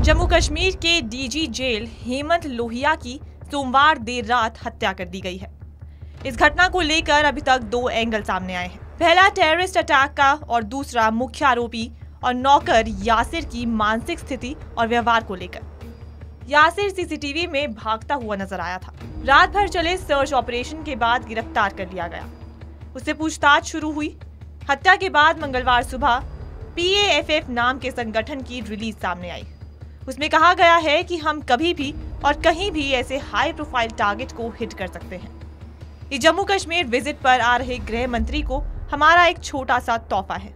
जम्मू कश्मीर के DG jail Hemant Lohia की सोमवार देर रात हत्या कर दी गई है। इस घटना को लेकर अभी तक दो एंगल सामने आए हैं। पहला टेररिस्ट अटैक का, और दूसरा, मुख्य आरोपी और नौकर यासिर की मानसिक स्थिति और व्यवहार को लेकर। यासिर सीसीटीवी में भागता हुआ नज़र आया था। रात भर चले सर्च ऑपरेशन के बाद गिरफ़्तार कर लिया गया। उससे पूछताछ शुरू हुई। हत्या के बाद मंगलवार सुबह पीएएफएफ नाम के संगठन की रिलीज़ सामने आई। उसमें कहा गया है कि हम कभी भी और कहीं भी ऐसे हाई प्रोफ़ाइल टारगेट को हिट कर सकते हैं। ये जम्मू कश्मीर विज़िट पर आ रहे गृह मंत्री को हमारा एक छोटा सा तोहफा है।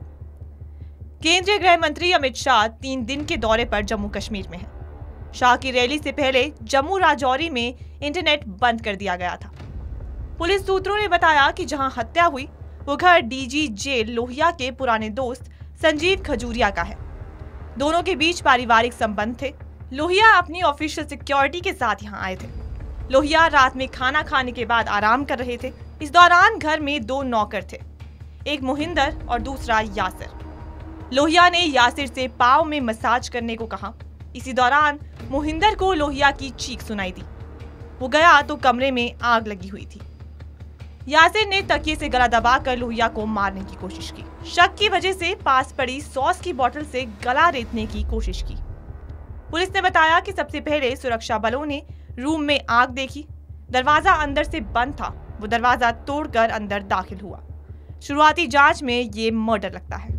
केंद्रीय गृह मंत्री अमित शाह तीन दिन के दौरे पर जम्मू कश्मीर में हैं। शाह की रैली से पहले जम्मू राजौरी में इंटरनेट बंद कर दिया गया था। पुलिस सूत्रों ने बताया कि जहाँ हत्या हुई, वो घर डीजी जेल लोहिया के पुराने दोस्त संजीव खजूरिया का है। दोनों के बीच पारिवारिक संबंध थे। लोहिया अपनी ऑफिशियल सिक्योरिटी के साथ यहाँ आए थे। लोहिया रात में खाना खाने के बाद आराम कर रहे थे। इस दौरान घर में दो नौकर थे, एक मोहिंदर और दूसरा यासिर। लोहिया ने यासिर से पाव में मसाज करने को कहा। इसी दौरान मोहिंदर को लोहिया की चीख सुनाई दी। वो गया तो कमरे में आग लगी हुई थी। यासिर ने तकिए से गला दबाकर लोहिया को मारने की कोशिश की। शक की वजह से पास पड़ी सॉस की बोतल से गला रेतने की कोशिश की। पुलिस ने बताया कि सबसे पहले सुरक्षा बलों ने रूम में आग देखी। दरवाज़ा अंदर से बंद था। वो दरवाज़ा तोड़कर अंदर दाखिल हुआ। शुरुआती जाँच में ये मर्डर लगता है।